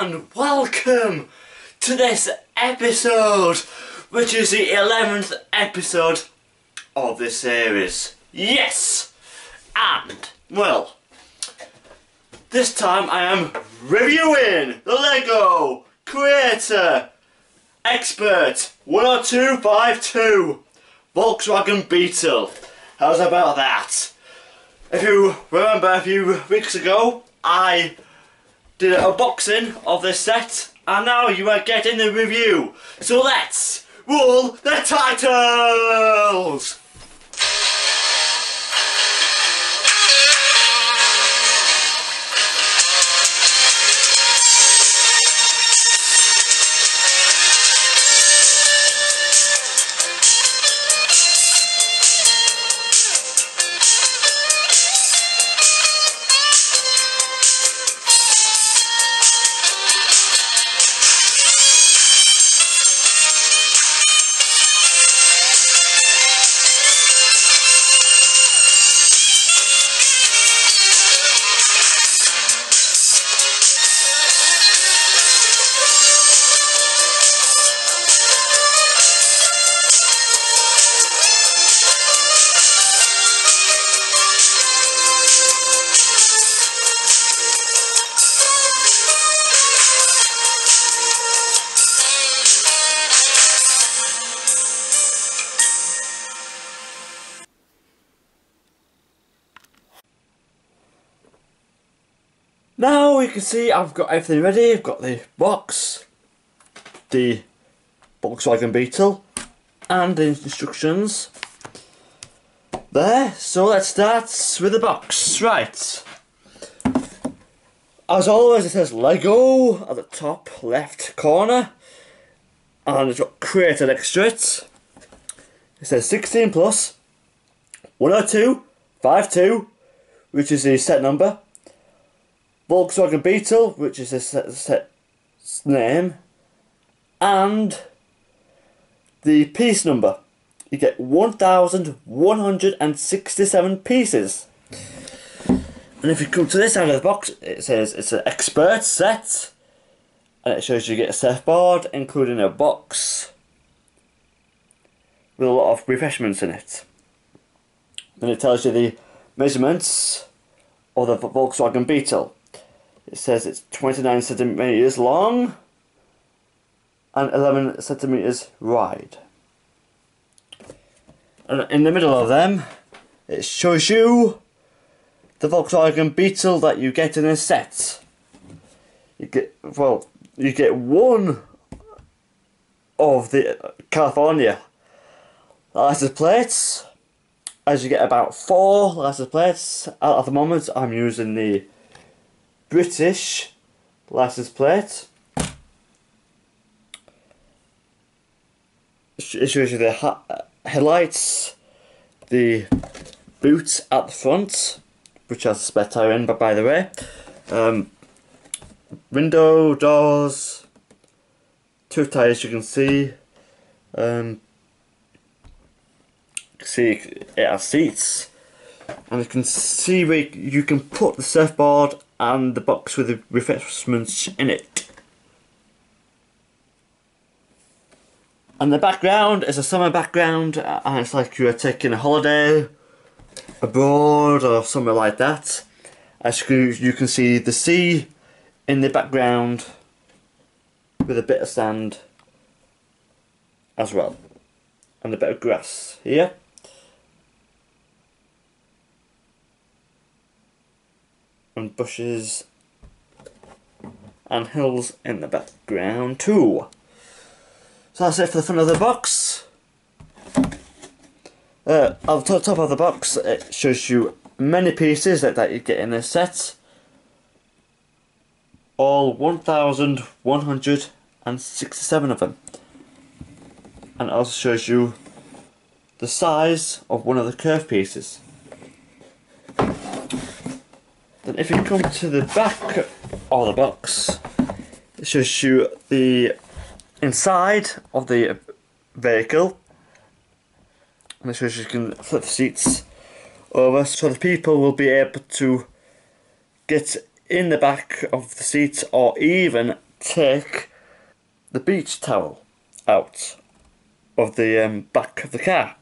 and welcome to this episode, which is the 11th episode of this series. Yes! And, well, this time I am reviewing the LEGO Creator Expert 10252 Volkswagen Beetle. How's about that? If you remember a few weeks ago, I did an unboxing of this set and now you are getting the review. So let's roll the titles! Now you can see I've got everything ready. I've got the box, the Volkswagen Beetle, and the instructions there. So let's start with the box. Right. As always, it says Lego at the top left corner, and it's got Creator Expert. It says 16 plus 102 52, which is the set number. Volkswagen Beetle, which is the set, name, and the piece number. You get 1,167 pieces. And if you come to this side of the box, it says it's an expert set. And it shows you get a surfboard, including a box with a lot of refreshments in it. Then it tells you the measurements of the Volkswagen Beetle. It says it's 29 centimeters long and 11 centimeters wide. And in the middle of them, it shows you the Volkswagen Beetle that you get in a set. You get, well, you get one of the uh, California license plates, as you get about four license plates. At the moment, I'm using the British license plate. It shows you the headlights, the boots at the front, which has a spare tyre in, but by the way, um, window, doors, two tyres you can see, um, see it has seats, and you can see where you can put the surfboard and the box with the refreshments in it. And the background is a summer background uh, and it's like you are taking a holiday abroad or somewhere like that. As you can see the sea in the background with a bit of sand as well and a bit of grass here. And bushes and hills in the background too. So that's it for the front of the box. Uh, on the top of the box it shows you many pieces that, that you get in this set. All 1,167 of them. And it also shows you the size of one of the curve pieces. Then if you come to the back of the box, it shows you the inside of the vehicle. And it shows you can flip the seats over so the people will be able to get in the back of the seat or even take the beach towel out of the um, back of the car.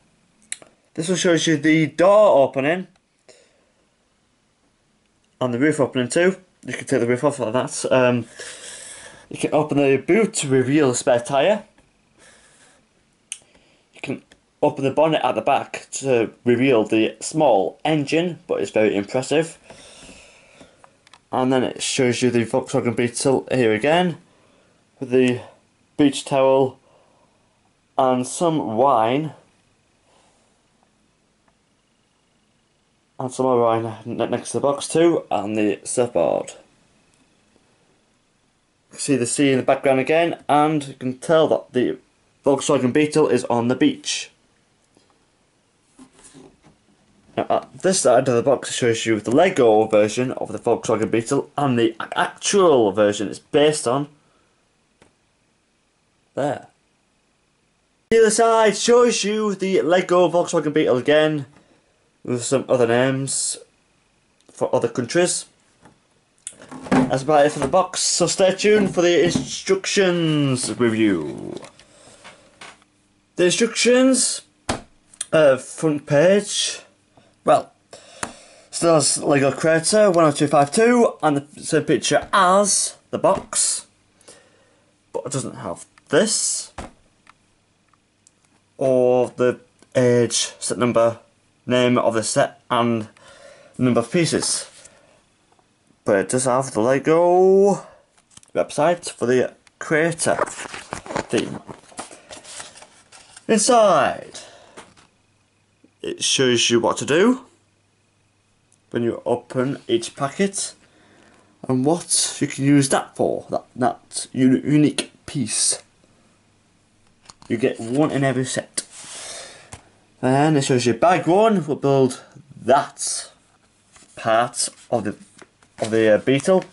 This one shows you the door opening and the roof opening too. You can take the roof off like that. Um, you can open the boot to reveal the spare tyre. You can open the bonnet at the back to reveal the small engine, but it's very impressive. And then it shows you the Volkswagen Beetle here again, with the beach towel and some wine. And some wine next to the box too, and the surfboard. See the sea in the background again, and you can tell that the Volkswagen Beetle is on the beach. Now, at this side of the box shows you the Lego version of the Volkswagen Beetle, and the actual version it's based on there. The other side shows you the Lego Volkswagen Beetle again, with some other names for other countries. That's about it for the box, so stay tuned for the instructions review. The instructions, uh, front page, well, still has Lego Creator 10252 and the same picture as the box, but it doesn't have this or the age, set number, name of the set and number of pieces but it does have the Lego website for the creator theme. Inside, it shows you what to do when you open each packet and what you can use that for, that, that unique piece. You get one in every set. Then it shows you bag one will build that part of the of the uh, beetle.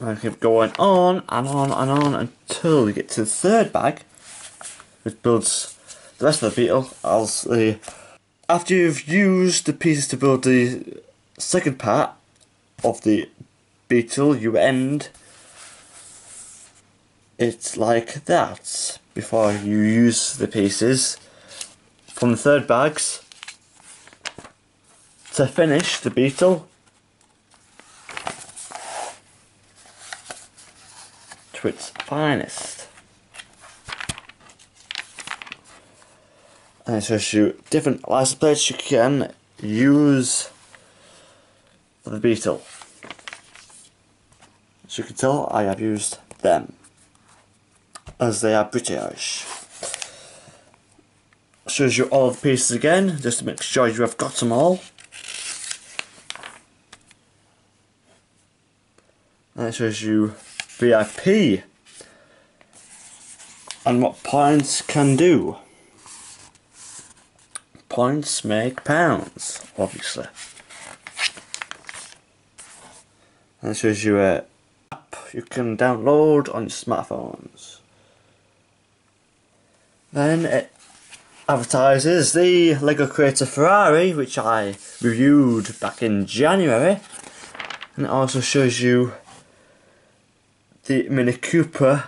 And keep going on and on and on until we get to the third bag, which builds the rest of the beetle as the after you've used the pieces to build the second part of the beetle, you end it like that. Before you use the pieces. From the third bags. To finish the beetle. To its finest. And it shows you different license plates you can use for the beetle. As you can tell, I have used them as they are British shows you all the pieces again, just to make sure you have got them all. And it shows you VIP and what points can do. Points make pounds, obviously. And it shows you a app you can download on your smartphones. Then it advertises the Lego Creator Ferrari, which I reviewed back in January, and it also shows you the Mini Cooper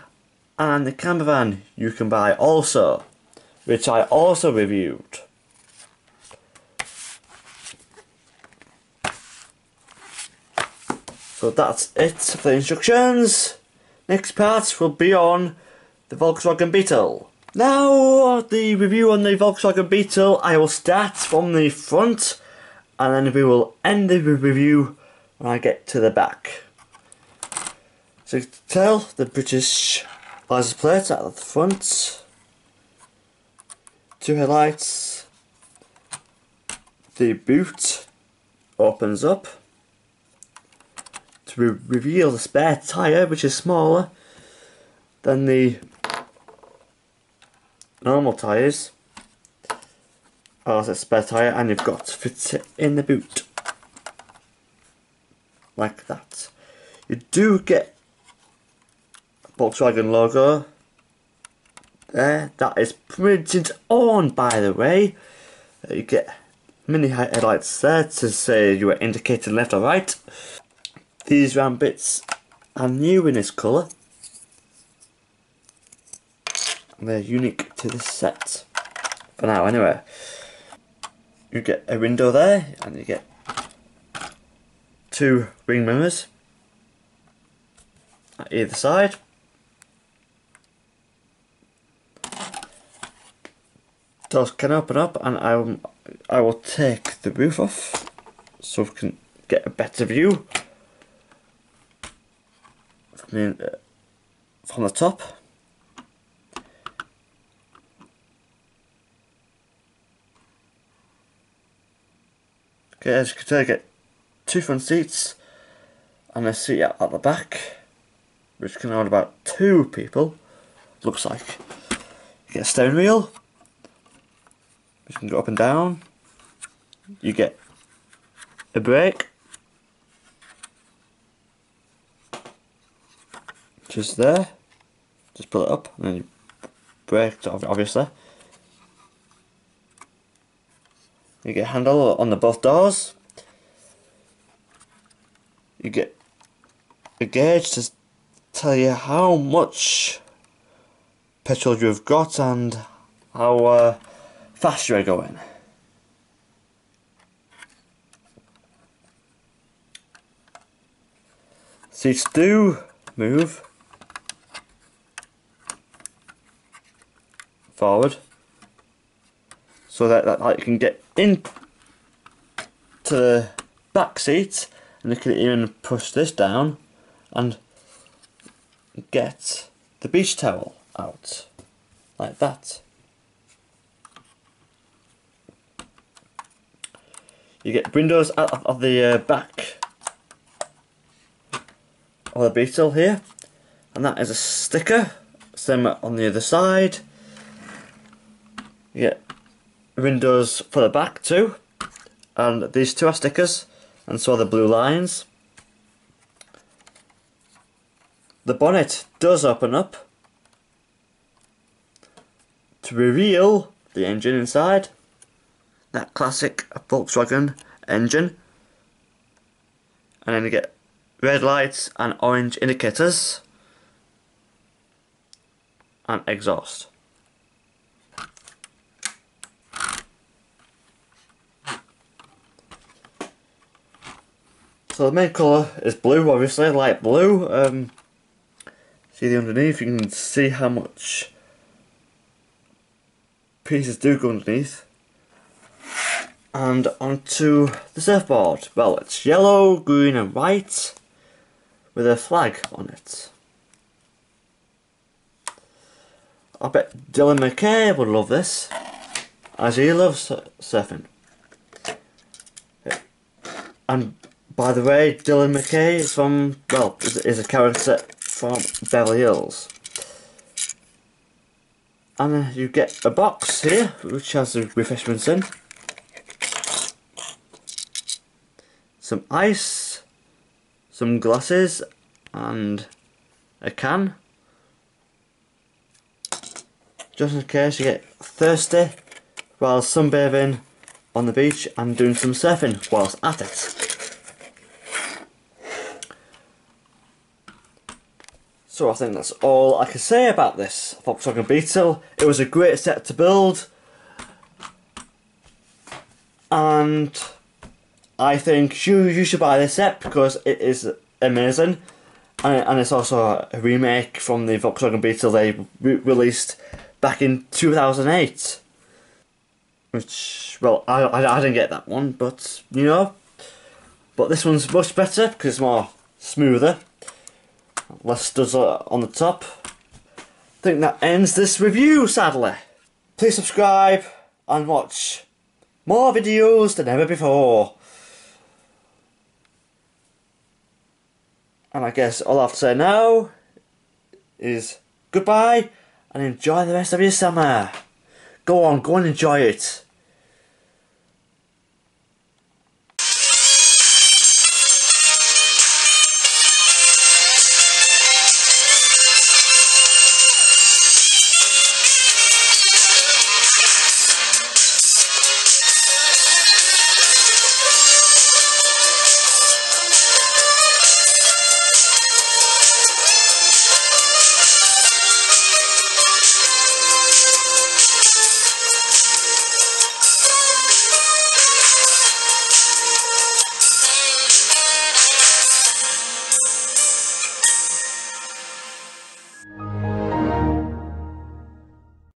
and the camper van you can buy also, which I also reviewed. So that's it for the instructions. Next part will be on the Volkswagen Beetle. Now, the review on the Volkswagen Beetle, I will start from the front and then we will end the review when I get to the back. So tell the British license plate at the front, two headlights, the boot opens up to re reveal the spare tyre which is smaller than the normal tyres as a spare tyre and you've got to fit it in the boot like that. You do get Volkswagen logo there, that is printed on by the way. Uh, you get mini headlights there to say you are indicating left or right. These round bits are new in this colour. They're unique to this set. For now anyway. You get a window there and you get two ring mirrors at either side. Doors can open up and I will, I will take the roof off so we can get a better view from the, from the top. Okay, as you can tell, I get two front seats and a seat at the back, which can hold about two people, looks like. You get a steering wheel, which can go up and down. You get a brake, just there, just pull it up and then you brake obviously. You get handle on the both doors. You get a gauge to tell you how much petrol you've got and how uh, fast you're going. Seats do move forward so that, that like, you can get in to the back seat and you can even push this down and get the beach towel out like that. You get windows out of the uh, back of the Beetle here and that is a sticker same on the other side you get windows for the back too. And these two are stickers. And so are the blue lines. The bonnet does open up to reveal the engine inside. That classic Volkswagen engine. And then you get red lights and orange indicators. And exhaust So the main colour is blue, obviously, light blue. Um, see the underneath, you can see how much pieces do go underneath. And onto the surfboard. Well, it's yellow, green and white with a flag on it. I bet Dylan McKay would love this, as he loves surfing. And by the way, Dylan McKay is from, well, is, a character from Beverly Hills. And uh, you get a box here, which has the refreshments in. Some ice, some glasses, and a can. Just in case you get thirsty while sunbathing on the beach and doing some surfing whilst at it. So I think that's all I can say about this Volkswagen Beetle. It was a great set to build. And I think you, you should buy this set because it is amazing. And, and it's also a remake from the Volkswagen Beetle they re released back in 2008. Which, well, I, I, I didn't get that one, but, you know. But this one's much better because it's more smoother does uh, on the top. I think that ends this review, sadly. Please subscribe and watch more videos than ever before. And I guess all I have to say now is goodbye and enjoy the rest of your summer. Go on, go and enjoy it.